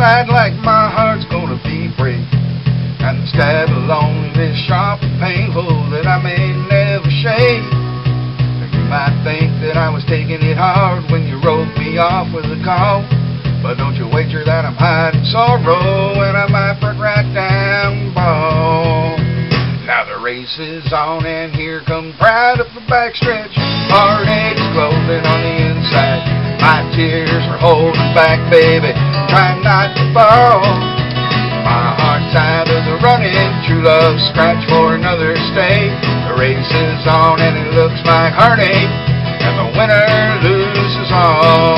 inside like my heart's gonna be free. And the sky alone is sharp and painful that I may never shake. You might think that I was taking it hard when you wrote me off with a call. But don't you wager that I'm hiding sorrow and I might break right down ball. Now the race is on and here comes pride up the backstretch. Heartache's closing on the inside. My tears are holding back, baby, trying not to fall. My heart's out of the running, true love scratch for another stay. The race is on and it looks like heartache, and the winner loses all.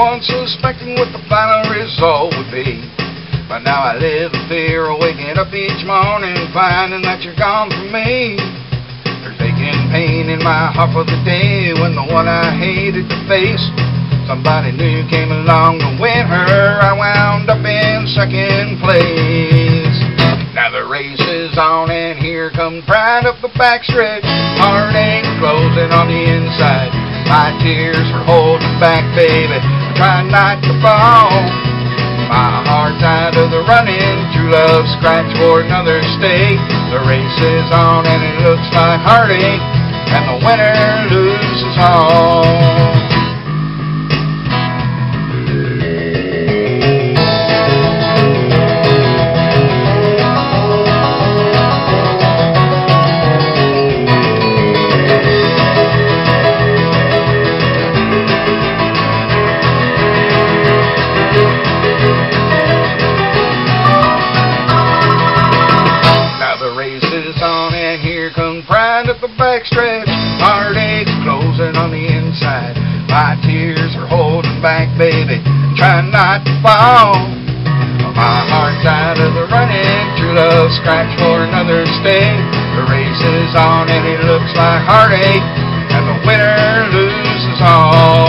Once suspecting what the final result would be. But now I live in fear of waking up each morning finding that you're gone from me. There's aching pain in my heart for the day when the one I hated to face. Somebody new came along to win her. I wound up in second place. Now the race is on and here comes pride up the backstretch. Heartache closing on the inside. My tears are holding back, baby. Trying not to fall. My heart's out of the running. True love scratch for another stake. The race is on and it looks like heartache. And the winner Heartache closing on the inside. My tears are holding back, baby, trying not to fall. My heart's out of the running, true love scratch for another stay. The race is on and it looks like heartache, and the winner loses all.